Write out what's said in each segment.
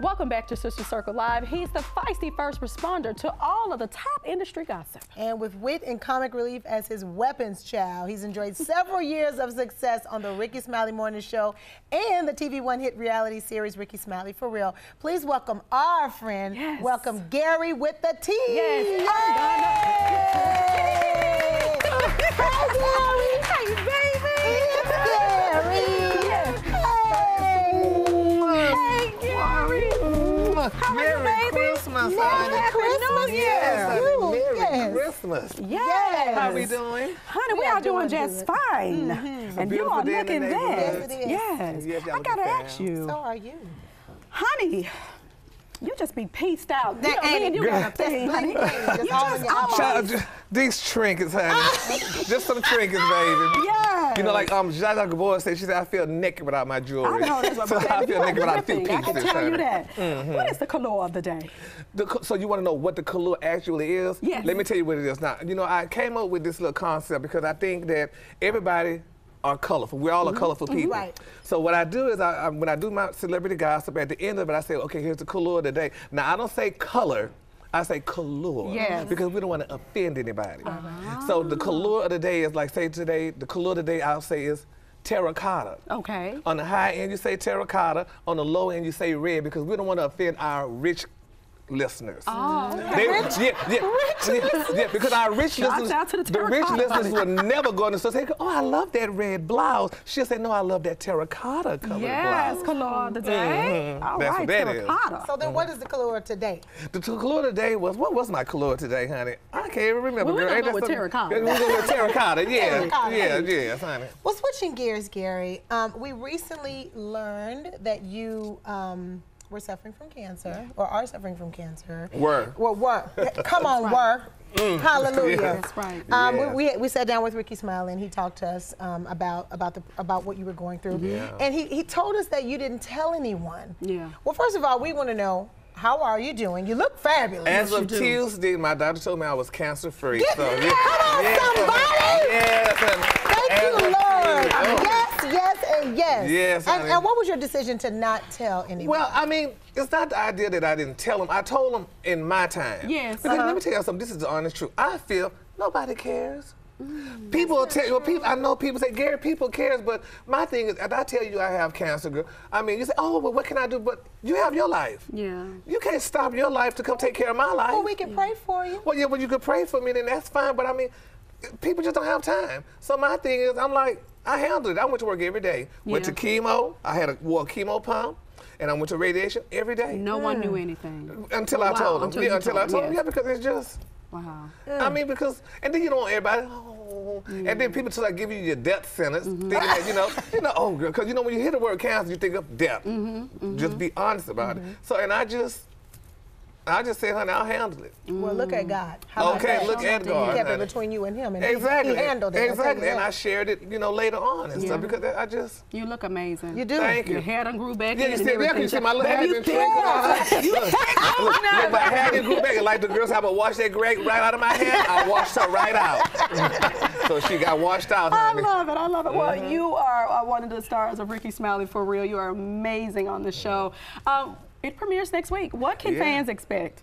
Welcome back to Sister Circle Live. He's the feisty first responder to all of the top industry gossip. And with wit and comic relief as his weapons child, he's enjoyed several years of success on the Rickey Smiley Morning Show and the TV One hit reality series Rickey Smiley for Real. Please welcome our friend. Yes. Welcome Gary with the Tea. Yes. Christmas. Yes. How we doing? Honey, we We are are doing, doing just good. fine. Mm-hmm. And you are day in the looking neighborhood. that. Yes, it is. Yes. Yes, I gotta ask you, So are you. honey. You just be pieced out. You That know, ain't and you got a thing, honey. Just You just in always- Child, ju- these trinkets, honey. Just some trinkets, baby. Yes. You know, like um, Zsa Gabor said, she said, I feel naked without my jewelry. I know that's what so I feel naked without a few dripping. I can tell you that. Mm-hmm. What is the color of the day? The so you want to know what the color actually is? Yes. Let me tell you what it is. Now, you know, I came up with this little concept because I think that everybody are colorful. We're all a mm-hmm. colorful mm-hmm. people. Right. So what I do is, I, I, when I do my celebrity gossip, at the end of it, I say, okay, here's the color of the day. Now, I don't say color. I say color. Yes. Because we don't want to offend anybody. Uh-huh. So the color of the day is like, say today, the color of the day I'll say is terracotta. Okay. On the high end, you say terracotta. On the low end, you say red because we don't want to offend our rich listeners. Oh, They, yeah, yeah, yeah, yeah, because our rich Shouts listeners, out to the the rich listeners bunny. will never go in the store and say, "Oh, I love that red blouse." She'll say, "No, I love that terracotta colored Yes, blouse." color of the day. All That's right, what that is. terracotta. So then what is the color of today? The t- color today was what was my color today, honey? I can't even remember. Well, we're gonna go with terracotta. Yeah, We're going with terracotta. Yeah, Terracotta. yeah, yeah, honey. Well, switching gears, Gary, um, we recently learned that you um, were suffering from cancer, or are suffering from cancer. Were. Well, were. Come on, were. Hallelujah. That's right. Um, Yeah. we, we, we sat down with Rickey Smiley and he talked to us um, about about the about what you were going through. Yeah. And he, he told us that you didn't tell anyone. Yeah. Well, first of all, we want to know how are you doing? You look fabulous. As you of do. Tuesday, my doctor told me I was cancer free. Get- So come on, somebody! Yes. Thank As you, Lord. Yes, yes, and yes. Yes, And, honey. and what was your decision to not tell anyone? Well, I mean, it's not the idea that I didn't tell him. I told him in my time. Yes. Because Uh-huh. let me tell you something. This is the honest truth. I feel nobody cares. Mm, people will tell you. Well, people, I know people say, Gary, people cares, but my thing is, if I tell you I have cancer, girl, I mean, you say, oh, well, what can I do? But you have your life. Yeah. You can't stop your life to come take care of my life. well, we can pray for you. Well, yeah, well, you could pray for me, then that's fine. But I mean, people just don't have time. So my thing is, I'm like, I handled it. I went to work every day. Went to chemo. I had a wore a chemo pump, and I went to radiation every day. No one knew anything. Until I Wow, told them. until yeah, until told I told them. them, Yeah, because it's just. Wow. I mean, because and then you don't want everybody. Oh, and then people try to give you your death sentence, Mm-hmm. thinking that you know, you know, oh, girl, because you know when you hear the word cancer, you think of death. Mm-hmm, Just be honest about it. So, and I just, I just said, honey, I'll handle it. Well, look at God. How Okay, that? look at He God, kept it between you and him, and he- Exactly. he handled it. I'll tell you Exactly. And. I shared it, you know, later on and Yeah. stuff because I just. You look amazing. You do. Thank you. Your hair done grew back Yeah, you and see, yeah, 'cause everything. you see my little Baby, hair you been thick. shrinking. Look, look, look, my hair didn't grow back. Like the girls have a wash that gray right out of my hair, I washed her right out. so she got washed out, Honey. I love it. I love it. Well, Mm-hmm. you are uh, one of the stars of Rickey Smiley for real. You are amazing on the show. Um, it premieres next week. What can Yeah. fans expect?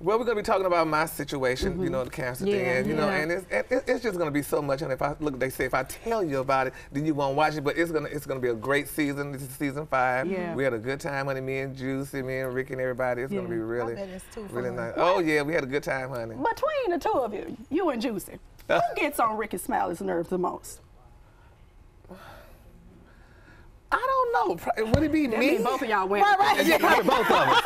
Well, we're gonna be talking about my situation, you know, the cancer thing, Mm-hmm. Yeah, and you know, and it's, it, it's just gonna be so much. And if I look, they say if I tell you about it, then you won't watch it. But it's gonna it's gonna be a great season. This is season five. Yeah. We had a good time, honey. Me and Juicy, me and Rick and everybody. It's Yeah. gonna be really, bet it's too really fun. nice. Oh yeah, we had a good time, honey. Between the two of you, you and Juicy, who gets on Rickey Smiley's nerves the most? I don't know. Would it be I me? both of y'all went. Right, right. Yeah, probably both of us.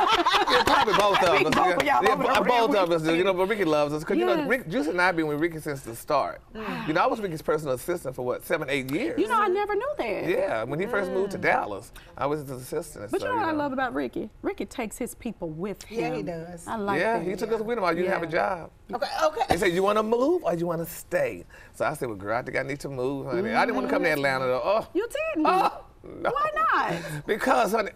Yeah, probably both of us. both of yeah, y'all yeah, over bo- there both of us. You know, but Rickey loves us because you know, Yes. Rick, Juice and I have been with Rickey since the start. Mm. You know, I was Rickey's personal assistant for what seven, eight years. You know, I never knew that. Yeah, when he first moved to mm. Dallas, I was his assistant. and But you know what I love about Rickey? Rickey takes his people with him. Yeah, he does. I like Yeah, that. he took us with him. while You didn't have a job. Okay, okay. They said, "You want to move or you want to stay?" So I said, "Well, girl, I think I need to move, honey. I didn't want to come to mm-hmm. Atlanta though. Oh, You didn't. oh no. Why not? Because, honey,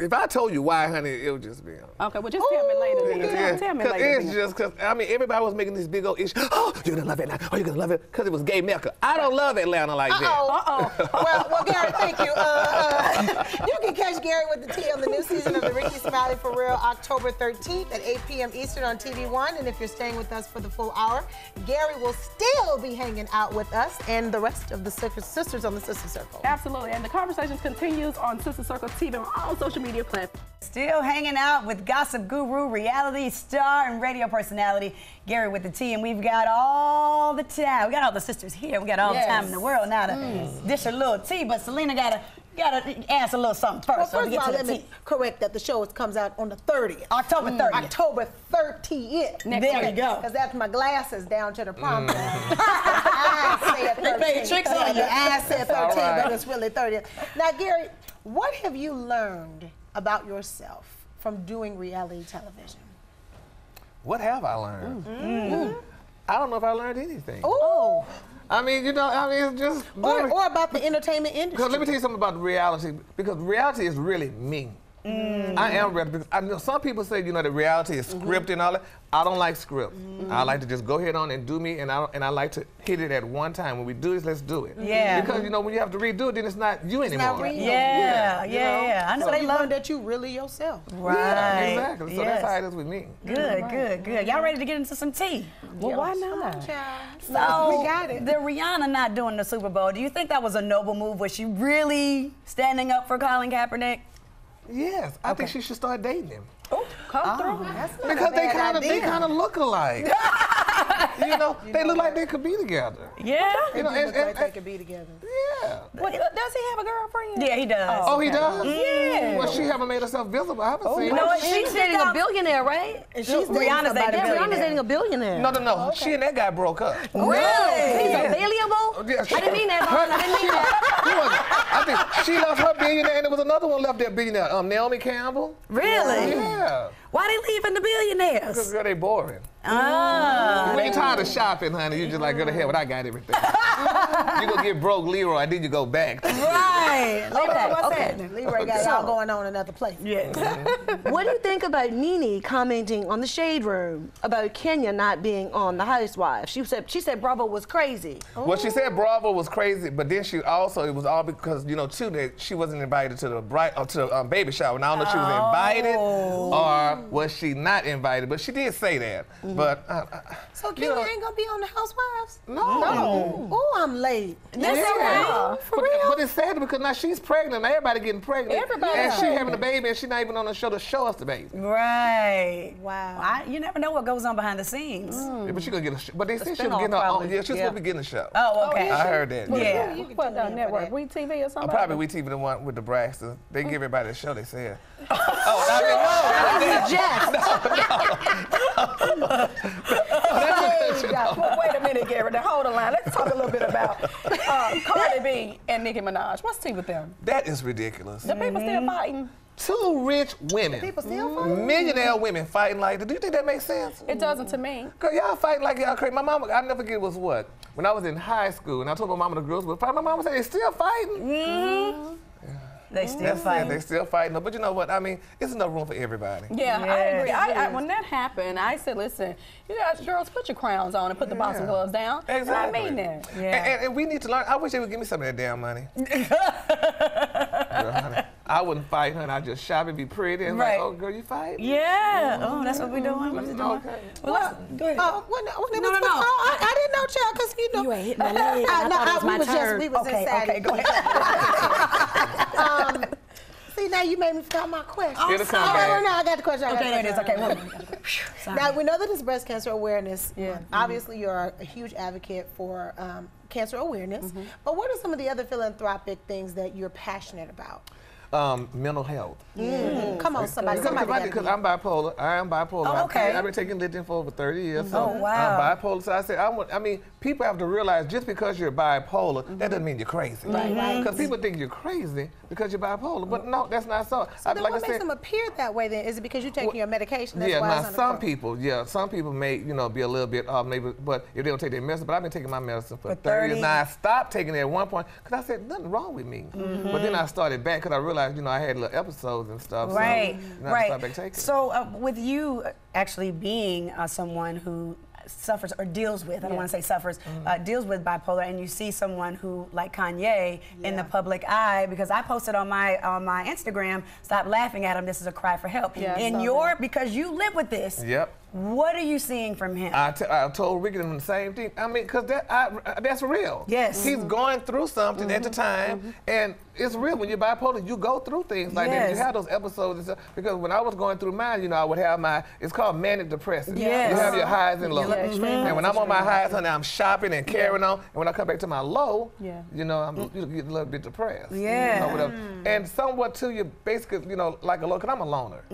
if I told you why, honey, it would just be. Okay, well, just tell me later. Then. Tell, tell me 'cause later. It's then. just because I mean everybody was making this big old issue. Oh, you're gonna love Atlanta. Oh, you're gonna love it because it was gay mecca. I don't love Atlanta like that. Uh-oh. well, well, Gary, thank you. Uh, uh, you can catch Gary with the Tea on the new season of the Rickey Smiley for Real October 13th at 8 p.m. Eastern on TV One. And if you're staying with us for the full hour, Gary will still be hanging out with us and the rest of the sisters sisters on the Sister Circle. Absolutely, and the conversation continues on Sister Circle TV on all social media platforms. Still hanging out with gossip guru, reality star, and radio personality Gary with the Tea, and we've got all the time. We got all the sisters here. We got all Yes. the time in the world now to hmm. dish a little tea. But Syleena gotta gotta ask a little something first. Well, so we first get of all, to let the me tea. correct that the show comes out on the 30th. October hmm. 30th. October 30th. Next There week. you go. Because that's my glasses down to the prom. Hmm. I said They tricks on you. I said 13, all right. but it's really 30th. Now, Gary, what have you learned about yourself from doing reality television? What have I learned? Mm. Mm. Mm-hmm. Mm. I don't know if I learned anything. Ooh. I mean, you know, I mean, it's just. Or, or about the entertainment industry. Because let me tell you something about reality. Because reality is really me. Mm. I am ready because I know some people say you know the reality is mm-hmm. scripted and all that. I don't like script. I mm-hmm. like to just go ahead on and do me, and I and I like to hit it at one time. When we do this, let's do it. Yeah. Mm-hmm. Because you know when you have to redo it, then it's not you It's anymore. not real. Yeah, yeah, you yeah. know? I know So they you love that you really yourself. Right. Yeah, exactly. So yes. that's how it is with me. Good, good, good. Y'all ready to get into some tea? Well, why not? So, we got it. The Rihanna not doing the Super Bowl. Do you think that was a noble move? Was she really standing up for Colin Kaepernick? Yes, I think she should start dating him. Oh, come ah. through. That's not Because a they kind of they kind of look alike. you know, they look like they could be together. Yeah. You know, They and, look and- like they could be together. yeah. What, does he have a girlfriend? Yeah, he does. Oh, he does. Yeah. Well, she haven't made herself visible. I haven't seen You her. know what? She's She dating a billionaire, right? And she's dating Rihanna's dating a Yeah, really Rihanna's dating a billionaire. No, no, no. She and that guy broke up. Really? He's available? Oh, Yeah, I didn't mean that, Vaughn. I didn't mean that. She was- I think she left her billionaire, and there was another one left there billionaire. Um, Naomi Campbell. Really? Yeah. Why they leaving the billionaires? Because girl, they boring. Ah. You ain't tired of shopping, honey. You just like go to hell, but I got everything. you gonna get broke, Leroy, then you go back. Right. Look Okay, at what's. Okay. happening? Leroy got it all going on in another place. Yes. What do you think about Nene commenting on the Shade Room about Kenya not being on The Housewives? She said she said Bravo was crazy. Well, she said Bravo was crazy, but then she also it was all because you know too that she wasn't invited to the bright or to the um, baby shower. And I don't know if she was invited or was she not invited, but she did say that. But uh, uh, So You Kenya know- ain't gonna be on the Housewives? no, No. Oh, I'm late. That's Yeah. All right. but, but it's sad because now she's pregnant. Now everybody getting pregnant. Everybody and is she having a baby, and she's not even on the show to show us the baby. Right. Wow. I, you never know what goes on behind the scenes. Yeah, but she gonna get a show. But they said she was spin-off getting her own. Yeah, she was Yeah. supposed to be getting a show. Oh, okay. I heard that. Well, Yeah. who- You can What tune uh, in for network? that. We TV or Uh, something? probably we TV the one with the Braxton. They give everybody a show. They said. oh, I mean, no. Hey, guys, well, wait a minute, Gary. Now hold the line. Let's talk a little bit about uh, Cardi B and Nicki Minaj. What's tea with them? That is ridiculous. The people still mm-hmm. fighting. Two rich women, People still fighting? millionaire women fighting like that. Do you think that makes sense? It doesn't to me. Cause y'all fighting like y'all crazy. My mama, I never forget was what when I was in high school, and I told my mama the girls were fighting. My mama said they still fighting. Mm-hmm. They still That's it. fighting. They still fighting. But you know what? I mean, it's enough room for everybody. Yeah, I agree. I, I, when that happened, I said, listen, you guys, girls, put your crowns on and put the boxing gloves down. Exactly. And I mean that. Yeah. And, and, and we need to learn. I wish they would give me some of that damn money. Girl, honey, I wouldn't fight, honey. I'd just shop and be pretty and Right. like, oh, girl, you fight? Yeah. Mm-hmm. Oh, that's what we're doing. What is it doing? Okay. Well, let's, go ahead. Oh, when, when No, no, no. Oh, I, I didn't know, child, because you know. You ain't hit my leg. I, I no, thought it was I- my we was just, we was Okay, inside. okay, go ahead. um, see, now you made me forget my question. It'll come Oh, back. no, no, no, I got the question. I got Okay, the there it is. question. Okay, one minute. Sorry. Now we know that it's Breast Cancer Awareness Yeah. Month. Obviously, you're a huge advocate for um, cancer awareness. But what are some of the other philanthropic things that you're passionate about? Um, mental health. Come on, somebody. Because Somebody. because I'm bipolar. I am bipolar. Oh, I've- okay. I've been taking lithium for over 30 years. So Oh, wow. I'm bipolar. So I said, I want. I mean, people have to realize just because you're bipolar, that doesn't mean you're crazy. Right, right. Because people think you're crazy because you're bipolar, but no, that's not so. So I- then like what I makes said, them appear that way then? Is it because you're taking Well, your medication? That's yeah, why now it's on the some people, yeah, some people may, you know, be a little bit off, maybe, but if they don't take their medicine, but I've been taking my medicine for, For 30 years. 30. Now I stopped taking it at one point because I said nothing wrong with me, Mm-hmm. but then I started back because I realized realized, you know, I had little episodes and stuff. Right, so, you know, I started right. taking. So, uh, with you actually being uh, someone who suffers or deals with, I don't Yeah. want to say suffers, Mm-hmm. uh, deals with bipolar, and you see someone who, like Kanye, in the public eye, because I posted on my on my Instagram, stop laughing at him. This is a cry for help. Yeah, in your, that. because you live with this. Yep. What are you seeing from him? I, t- I told Rickey the same thing. I mean, cause that I, that's real. Yes. He's mm-hmm. going through something at the mm-hmm. time, mm-hmm. and it's real. When you're bipolar, you go through things like that. You have those episodes and stuff. Because when I was going through mine, you know, I would have my. It's called manic depressive. Yes. You have your highs and lows. Yeah, extreme And when I'm on my highs, honey, I'm shopping and carrying on. And when I come back to my low, Yeah. you know, I'm you get a little bit depressed. Yeah. You know, whatever. And somewhat too, you basically, you know, like a low. Cause I'm a loner.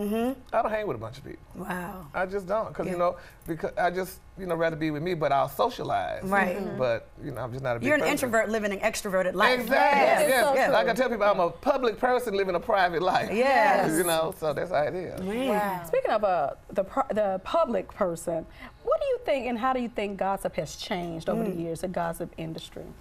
I don't hang with a bunch of people. wow. I just don't, cause Yeah. you know, because I just you know rather be with me, but I'll socialize. Right. But you know, I'm just not a big. You're an person. introvert living an extroverted life. Exactly. Yes, Yes. so yes. Like I tell people, I'm a public person living a private life. Yes. You know, so that's how it is. Man. Speaking of uh, the pro- the public person, what do you think and how do you think gossip has changed over Mm. the years, the gossip industry?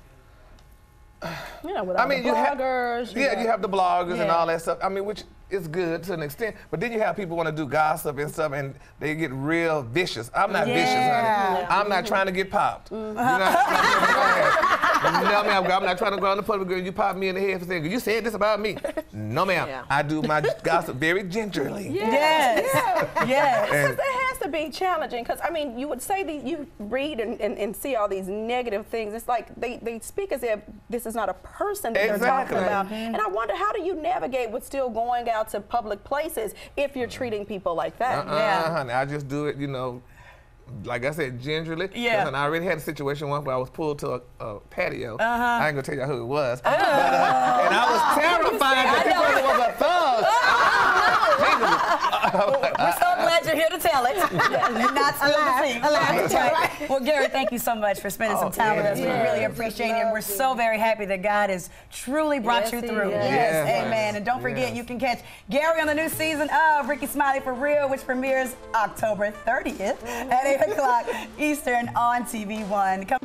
You know, with I mean, the you have bloggers. yeah, got- you have the bloggers and all that stuff. I mean, which is good to an extent, but then you have people want to do gossip and stuff, and they get real vicious. I'm not vicious, Yeah. honey. I'm not trying to get popped. You know what I'm saying? No, ma'am. I'm not trying to go on the public girl. You pop me in the head for saying you said this about me. No, ma'am. Yeah. I do my gossip very gingerly. Yes. Yes. Because that has to be challenging. Because I mean, you would say these, you read and, and, and see all these negative things. It's like they, they speak as if this is not a person that Exactly. they're talking about. And I wonder how do you navigate with still going out to public places if you're treating people like that? Uh-uh, Yeah. honey. I just do it, you know, like I said, gingerly. Yeah. And I already had a situation once where I was pulled to a, a patio. Uh-huh. I ain't gonna tell you who it was. But, uh, and I was terrified that this person was a thug. We're so glad you're here to tell it and not spill the tea. alive. Well, Gary, thank you so much for spending some Oh, time with yeah. us. We Yeah. really appreciate it. And we're so very happy that God has truly brought Yes, you through. Yes, Yes. amen. And don't forget, you can catch Gary on the new season of Rickey Smiley for Real, which premieres October 30th at 8 o'clock Eastern on TV1. Come